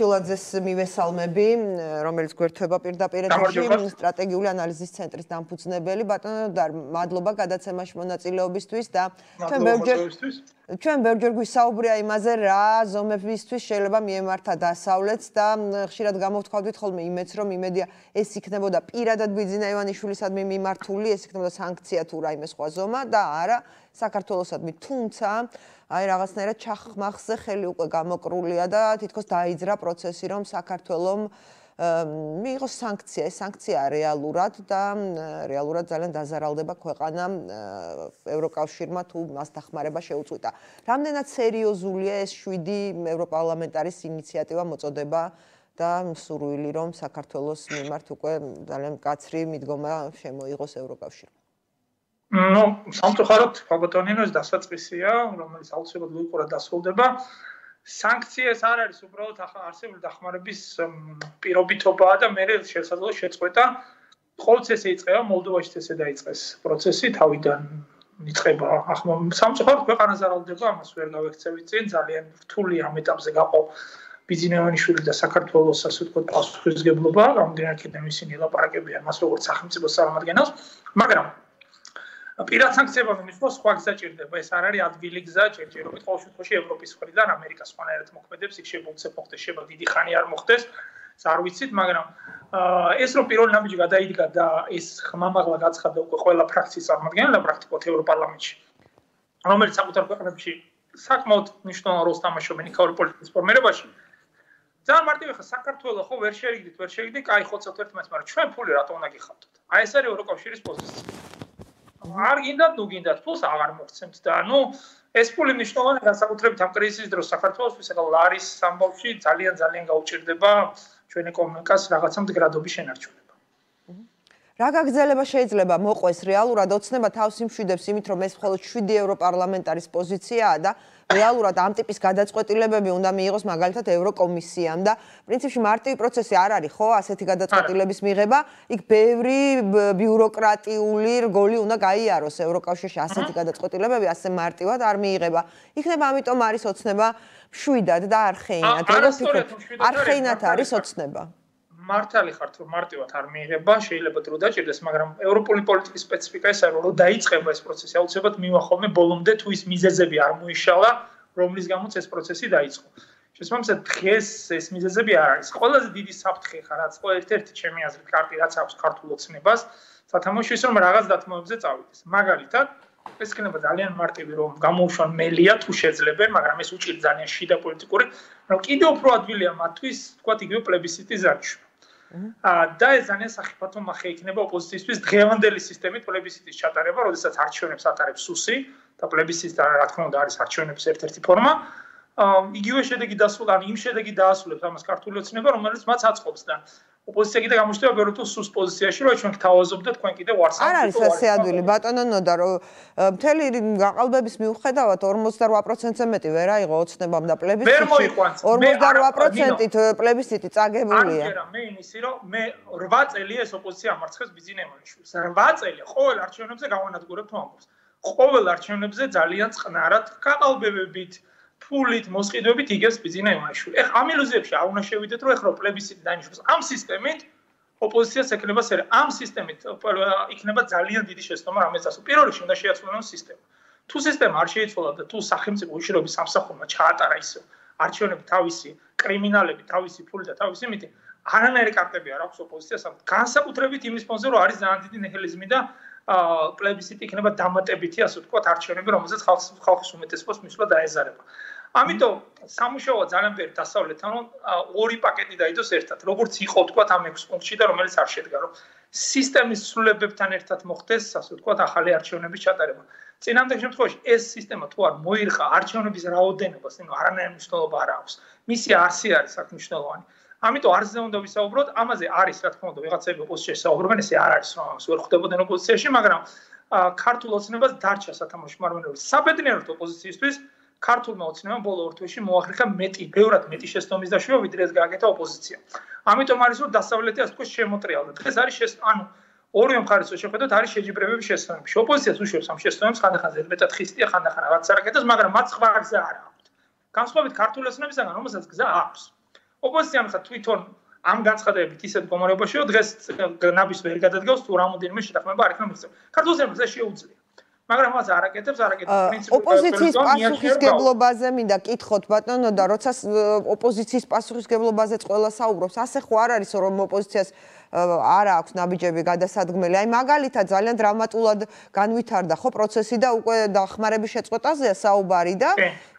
ჩილაძეს მივესალმები, რომელიც გვერდება პირდაპირ ეთერში სტრატეგიული ანალიზის ცენტრის დამფუძნებელი. ბატონო, მადლობა გადაცემაში მონაწილეობისთვის და ჩვენ ბევრჯერ ჩვენ ბევრჯერ გვისაუბრია იმაზე, რა ზომებისთვის შეიძლება მიემართა დასავლეთს და ხშირად გამოვთქვათ ხოლმე იმედს, რომ იმედია ეს იქნებოდა პირადად ბიძინა ივანიშვილისადმი მიმართული, ეს იქნებოდა სანქცია თუ რაიმე სხვა ზომა და არა საქართველოსადმი. თუმცა აი რაღაცნაირად ჩახმახზე ხელი უკვე გამოკრულია და თითქოს დაიძრა პროცესი, რომ საქართველოს მიიღოს სანქცია, ეს სანქცია რეალურად და რეალურად ძალიან დაზარალდება ქვეყანა ევროკავშირმა თუ მას დახმარება შეუწყვიტა. რამდენად სერიოზულია ეს 7 ევროპარლამენტარის ინიციატივა მოწოდება და მსურვილი რომ საქართველოს მიმართ უკვე ძალიან კაცრი მიდგომა შემოიღოს ევროკავშირმა. Ну, სამწუხაროდ, ფაბოტონინოს დასაწყისია, რომელიც აუცილებლად უყურა დასრულდება. სანქციეს არ არის უბრალოდ არსებული დახმარების პირობითობაა და მე შესაძლოა შეწყვეტა ყოველთვის ესე იწყება მოლდოვაში ესე დაიწყეს პროცესი თავიდან იწყება ახლა სამწუხაროდ ქვეყანა ზარალდება ამას ვერ გავექცევი წინ ძალიან რთული ამ ეტაპზე გაყო ბიზნესმენიშვილი და საქართველოს ასე ვთქვათ პასუხისგებლობა რამდენად კიდე ისინი ლაპარაკებიან მას როგორც სახელმწიფო წარმომადგენელს მაგრამ პირად სანქციებმა ნიშნავს სხვა გზა ჭირდება. ეს არ არის ადგილი გზა ჭირჭირობით ყოველ შემთხვევაში ევროპის მხრიდან ამერიკას ხანერად მოქმედებს იქ შემოუცე მოხდეს შევა დიდი ხანი არ მოხდეს არ ვიცით მაგრამ ეს რომ პირველი ნაბიჯი გადაიდგა და ეს ხმამაღლა გაცხადა უკვე ყველა ფრაქციის წარმომადგენელმა პრაქტიკულად ევროპარლამენტში რომელიც საკუთარ ქვეყნებში საკმაოდ მნიშვნელოვან როლს თამაშობენ იქაური პოლიტიკის ფორმირებაში. ძალიან მარტივი ხა საქართველოს ხო ვერ შეიგდით ვერ შეიგდით კაი ხო ცოტა ერთმანეთს მაგრამ ჩვენ ფული რატო უნდა გიხავდოთ აი ეს არის ევროკავშირის პოზიცია არ გინდათ, ნუ გინდათ, ფულს აღარ მოგცემთ და ნუ ეს ფული მნიშვნელოვანია განსაკუთრებით ამ კრიზისის დროს საქართველოს ისე ლარის სამბავში ძალიან ძალიან გაუჭirdება ჩვენ ეკონომიკას რაღაცა მდგრადობის შენარჩუნება. რა გაგზელება შეიძლება მოყვეს რეალურად ოცნება თავს იმშვიდებს იმით რომ ეს მხოლოდ 7 ევროპარლამენტარის პოზიციაა და რეალურად ამ ტიპის გადაწყვეტილებები უნდა მიიღოს მაგალითად ევროკომისიამ და პრინციპში მარტივი პროცესი არ არის ხო ასეთი გადაწყვეტილების მიღება იქ ბევრი ბიუროკრატიული რგოლი უნდა გაიაროს ევროკავშირში ასეთი გადაწყვეტილებები ასე მარტივად არ მიიღება იქნება ამიტომ არის ოცნება შვიდად და არხეინად როგორც ვფიქრობ არხეინად არის ოცნება მართალი ხართ რომ მარტივად არ მიიღება, შეიძლება დრო დაჭirdეს, მაგრამ ევროპული პოლიტიკის სპეციფიკა ისაა, რომ დაიწყება ეს პროცესი, აუცილებლად მივახოლმე ბოლომდე თუ ის მიზეზები არ მოიშალა, რომლის გამოც ეს პროცესი დაიწყო. შესაბამისად, დღეს ეს მიზეზები არ არის. ყველაზე დიდი საფრთხე ხარ, რაც ყო ერთ-ერთი ჩემი აზრით კარტი რაც აქვს ქართულ ოცნებას, სათამაშო ის რომ რაღაც დათმობებზე წავიდეს. მაგალითად, ეს იქნება ძალიან მარტივი რომ გამოუშვან მელია თუ შეძლებენ, მაგრამ ეს უჭირს ძალიან შიდა პოლიტიკური, რომ კიდევ უფრო ადვილია მათთვის, თქვა იგივე პლებისციტის ზარჩევა. აა და ეს ძალიან საფრთხე მახე იქნება ოპოზიციისთვის დღევანდელი სისტემით პლებისციტის ჩატარება, როდესაც არჩევნებს ატარებს სუსი და პლებისციტი რა თქმა უნდა არის არჩევნების ერთ-ერთი ფორმა. აა იგივე შედეგი დასრულდა, ან იმ შედეგი დაასრულებს ამას ქართული ოცნება, რომელიც მას აწყობს და ოპოზიცია კიდე გამოჩნდება ბევრთუ სუს პოზიციაში, რომ ჩვენ გთავაზობდეთ თქვენ კიდე ვარსკვლავს. არ არის ასე ადვილი, ბატონო ნოდა, რომ მთელი გაყალბების მიუხედავად 48%-ზე მეტი ვერ აიღო ოცნებამ და პლებისციტში 48%-ით პლებისციტი წაგებულია. არა, მე იმისი, რომ მე 8 წელი ეს ოპოზიცია ამარცხეს ბიზნესმენშვილს. 8 წელი ყოველ არჩევნებზე გავანადგურებთ ამბობს. ყოველ არჩევნებზე ძალიან წყნარად გაყალბებებით ფულით მოსყიდვებით იგებს ბიზინა იმაშვილი. ეხა ამ ილუზიებში არ უნდა შევიდეთ, რომ ეხლა პლებისციტი დანიშნოს. ამ სისტემით ოპოზიციას ეკნება სერე. ამ სისტემით იქნება ძალიან დიდი შეცდომა რამეს ასო. პირველ რიგში უნდა შეაცვლოს სისტემა. თუ სისტემა არ შეიცვალა და თუ სახელმწიფო უშიშროების სამსახურმა ჩაატარა ისე არჩევნები თავისი კრიმინალები, თავისი ფული და თავისი მითი, არანაირი კარტები არ აქვს ოპოზიციას. განსაკუთრებით იმის ფონზე, რომ არის ძალიან დიდი ნეჰილიზმი და პლებისციტი იქნება დამატებითი, ასე ვთქვათ, არჩევნები, რომელზეც ხალხის ხალხის უმეტესობას მისვლა დაეზარება. ამიტომ სამუშაოა ძალიან ბევრი დასავლეთთან, რომ ორი პაკეტი დაიდოს ერთად. როგორც იყო თქვა ამ 6 პუნქტში და რომელიც არ შედგა, რომ სისტემის ცვლილებებთან ერთად მოხდეს, ასე ვთქვათ, ახალი არჩევნების ჩატარება. წინამდელ შემთხვევაში ეს სისტემა თუ არ მოირხა არჩევნების რაოდენობას, ანუ არანაირი მნიშვნელობა არ აქვს. მისი არსი არის საკმაოდ ამიტომ არზე უნდა ვისაუბროთ, ამაზე არის რა თქმა უნდა, ვიღაცები ოპოზიციაში საუბრობენ, ესე არ არის, რომ ამას ვერ ხვდებოდნენ ოპოზიციაში, მაგრამ ქართულ ოცნებას დარჩა სათამაშო მარმენული. საბედნიეროდ ოპოზიციისთვის ქართულმა ოცნებამ ბოლო ორ თვეში მოახერხა მეტი, ბევრად მეტი შეცდომის დაშვება, ვიდრე ეს გააკეთა ოპოზიცია. ამიტომ არის რომ დასავლეთი ასე თქვა შემოტრიალდა. დღეს არის შეს ანუ ორივე მხარეს შეხედოთ არის შეჯიბრებების შესაძლებლობა. ოპოზიციას უშვებს ამ შეცდომებს ხანდახან ზედმეტად ხისტია, ხანდახან რაღაც არაკეთებს, მაგრამ მათ სხვა გზა არ აქვს. განსხვავებით ქართულ ოცნებისგან, რომელსაც გზა აქვს. ოპოზიციამ ხა თვითონ ამ განცხადებებით ისეთ გომორებაშიო დღეს ნაბის ვერ გადადგავს თუ რამოდენიმე შეთანხმება არ იქნება მიღწევა. ქართულზე მზე შეუძლია. მაგრამ მას არაკეთებს, არაკეთებს პრინციპი. ოპოზიციის პასუხისგებლობაზე მინდა კითხოთ ბატონო და როცა ოპოზიციის პასუხისგებლობაზე ყველა საუბრობს, ასე ხო არ არის რომ ოპოზიციას არ აქვს ნაბიჯები გადასადგმელი. აი მაგალითად ძალიან დრამატულად განვითარდა ხო პროცესი და უკვე დახმარების შეწყვეტაზეა საუბარი და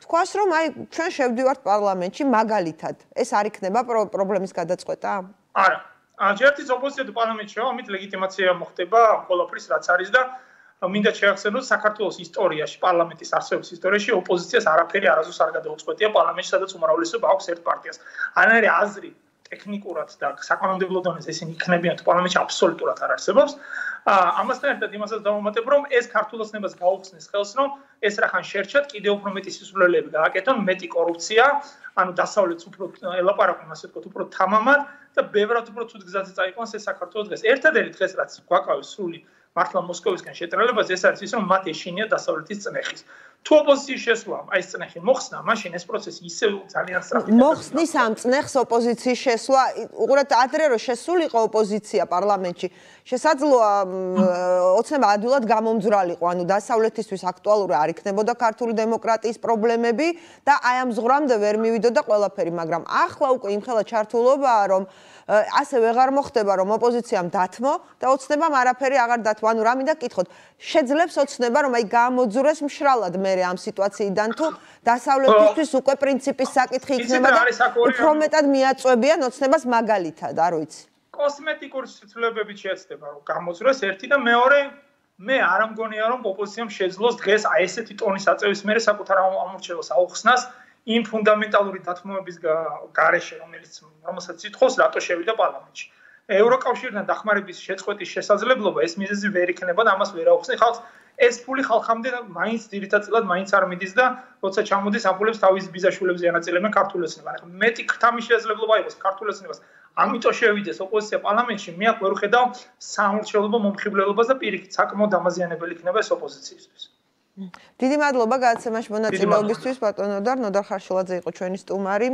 თქვას რომ აი ჩვენ შევდივართ პარლამენტში მაგალითად. ეს არ იქნება პრობლემის გადაწყვეტა? არა. აჯერტის ოპოზიცია თუ პარლამენტში ხო, ამით ლეგიტიმაცია მოხდება ყველაფრის რაც არის და მინდა შეახსენოთ საქართველოს ისტორიაში, პარლამენტის არსებობის ისტორიაში ოპოზიციას არაფერი არასდროს არ გადაუწყვეტია პარლამენტში, სადაც უმრავლესობა აქვს ერთ პარტიას. არანაირი აზრი ტექნიკურად და საკანონმდებლო დონეზე ისინი იქნებიან თუ პარლამენტში აბსოლუტურად არ არსებობს. აა ამასთან ერთად იმასაც დავუმატებ, რომ ეს ქართულოსნებას გაუხსნის ხელს, რომ ეს რახან შერჩათ კიდევ უფრო მეტი სისულელეები გააკეთონ, მეტი კორუფცია, ანუ დასავლეთს უფრო ელაპარაკონ, ასე ვთქვათ, უფრო თამამად და ბევრად უფრო ცუდ გზაზე წაიყვანს ეს საქართველოს დღეს. ერთადერთი დღეს რაც გვაკავეს სრული მართლა მოსკოვისკენ შეტრელებაზე ეს არის ის რომ მათ ეშინია დასავლეთის წნეხის. თუ ოპოზიციის შესვლამ აი ეს წნეხი მოხსნა, მაშინ ეს პროცესი ისევ ძალიან სწრაფად მოხსნის ამ წნეხს ოპოზიციის შესვლა, უყურეთ ადრე რომ შესულიყო ოპოზიცია პარლამენტში, შესაძლოა ოცნება ადვილად გამომძვრალიყო, ანუ დასავლეთისთვის აქტუალური არ იქნებოდა ქართული დემოკრატიის პრობლემები და აი ამ ზღრამდე ვერ მივიდოდა ყველაფერი, მაგრამ ახლა უკვე იმხელა ჩართულობაა რომ ასე ვეღარ მოხდება რომ ოპოზიციამ დათმო და ოცნებამ არაფერი აღარ დათმო. ანუ რა მინდა გითხოთ, შეძლებს ოცნება რომ აი გამოძურეს მშრალად მე ამ სიტუაციიდან თუ დასავლეთისთვის უკვე პრინციპის საკითხი იქნება და უფრო მეტად მიაწვევიან ოცნებას მაგალითად, არ ვიცი. კოსმეტიკური ცვლილებებით შეეცდება რომ გამოძურეს ერთი და მეორე მე არ მგონია რომ ოპოზიციამ შეძლოს დღეს აი ესეთი ტონის აწევის მერე საკუთარ ამორჩევას აუხსნას იმ ფუნდამენტალური დათმობების გარეშე, რომელიც რომელსაც ითხოვს რატო შევიდა პარლამენტში. ევროკავშირთან დახმარების შეწყვეტის შესაძლებლობა ეს მიზეზი ვერ იქნება და ამას ვერ აუხსნი ხალხს. ეს ფული ხალხამდე მაინც ძირითადად მაინც არ მიდის და როცა ჩამოდის ამ ფულებს თავის ბიზაშულებზე ანაწილებენ ქართულოსნებად. ახლა მეტი ქთამის შესაძლებლობა იყოს ქართულოსნებას. ამიტომ შევიდეს ოპოზიცია პარლამენტში, მე აქ ვერ ხედავ სამორჩეულობო მომხიბლელობას და პირიქით საკმაოდ დამაზიანებელი იქნება ეს ოპოზიციისთვის. დიდი მადლობა გადაცემაში მონაწილეობისთვის ბატონო და ნოდარ ხარშულაძე იყო ჩვენი სტუმარი